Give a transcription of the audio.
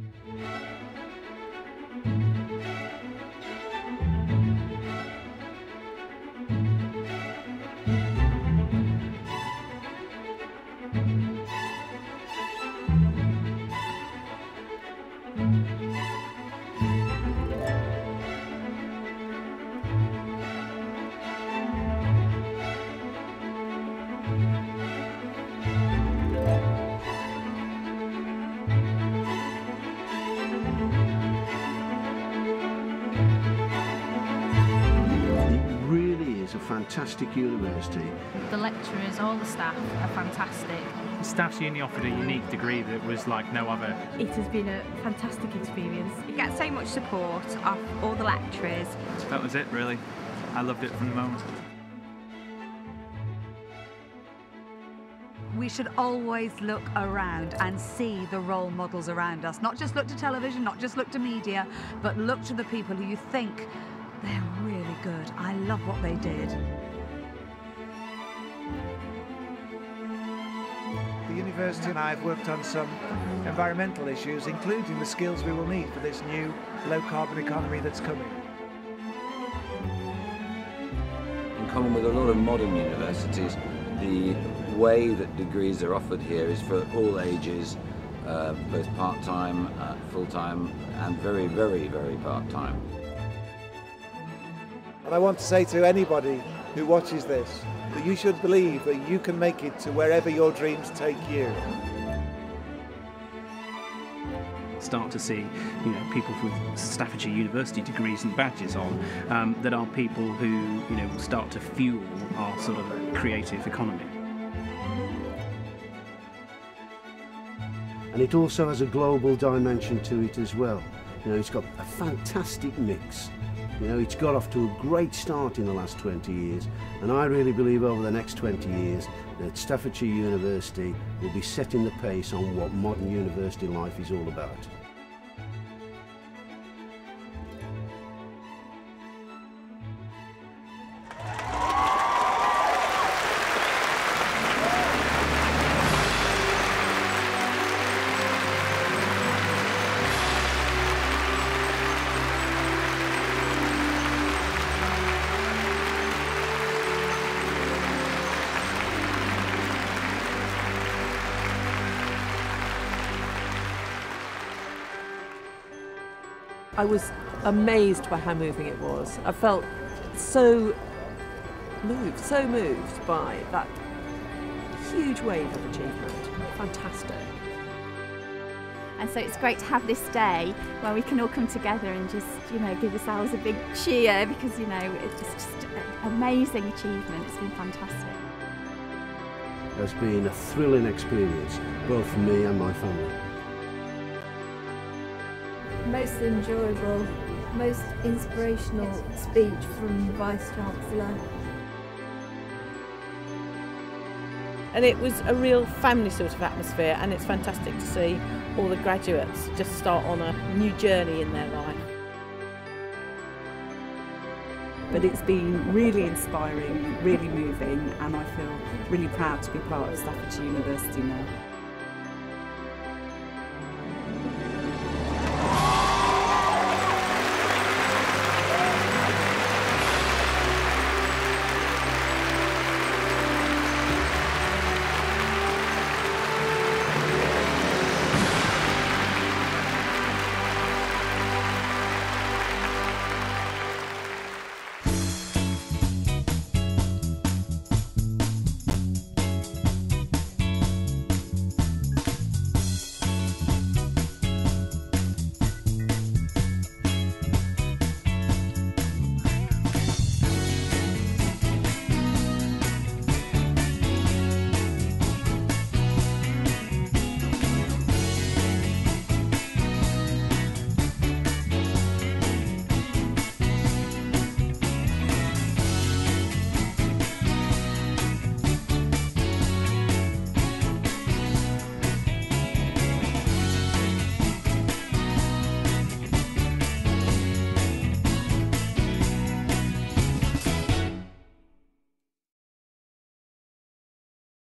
It fantastic university. The lecturers, all the staff are fantastic. Staffs Uni offered a unique degree that was like no other. It has been a fantastic experience. You get so much support off all the lecturers. That was it, really. I loved it from the moment. we should always look around and see the role models around us. Not just look to television, not just look to media, but look to the people who you think they're really good. I love what they did. The university and I have worked on some environmental issues, including the skills we will need for this new low carbon economy that's coming. In common with a lot of modern universities, the way that degrees are offered here is for all ages, uh, both part-time, uh, full-time, and very, very, very part-time. And I want to say to anybody who watches this that you should believe that you can make it to wherever your dreams take you. start to see you know people with Staffordshire University degrees and badges on um, that are people who you know will start to fuel our sort of creative economy. And it also has a global dimension to it as well. You know, it's got a fantastic mix. You know, it's got off to a great start in the last 20 years, and I really believe over the next 20 years that Staffordshire University will be setting the pace on what modern university life is all about. I was amazed by how moving it was. I felt so moved, so moved by that huge wave of achievement. Fantastic. And so it's great to have this day where we can all come together and just, you know, give ourselves a big cheer because, you know, it's just an amazing achievement. It's been fantastic. It has been a thrilling experience, both for me and my family. Most enjoyable, most inspirational speech from the Vice Chancellor. And it was a real family sort of atmosphere and it's fantastic to see all the graduates just start on a new journey in their life. But it's been really inspiring, really moving and I feel really proud to be part of Staffordshire University now.